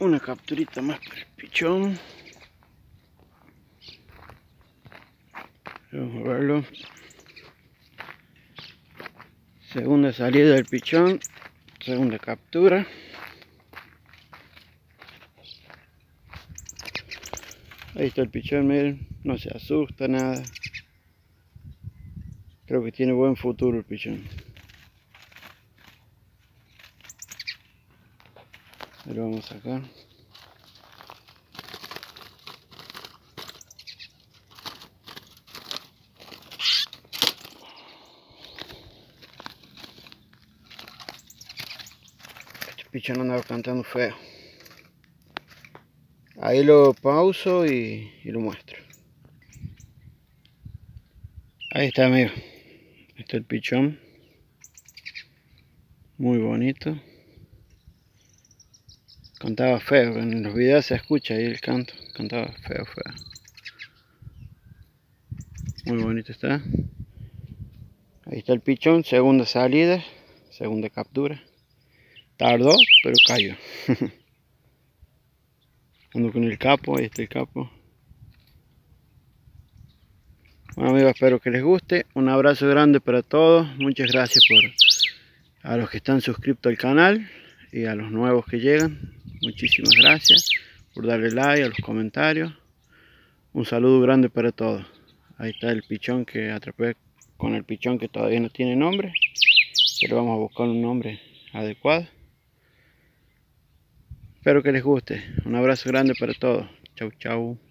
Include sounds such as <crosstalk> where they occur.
una capturita más para el pichón. Vamos a verlo. Segunda salida del pichón. Segunda captura. Ahí está el pichón miren. No se asusta nada. Creo que tiene buen futuro el pichón lo vamos a sacar este pichón andaba cantando feo. Ahí lo pauso y, lo muestro. Ahí está amigo. Este es el pichón. Muy bonito Cantaba feo, en los videos se escucha ahí el canto. Cantaba feo, feo. Muy bonito está. Ahí está el pichón, segunda salida, segunda captura. Tardó, pero cayó. <laughs> Ando con el capo, ahí está el capo. Bueno amigos, espero que les guste. Un abrazo grande para todos. Muchas gracias por a los que están suscritos al canal y a los nuevos que llegan. Muchísimas gracias por darle like a los comentarios. Un saludo grande para todos. Ahí está el pichón que atrapé con el pichón que todavía no tiene nombre. Pero vamos a buscar un nombre adecuado. Espero que les guste. Un abrazo grande para todos. Chau, chau.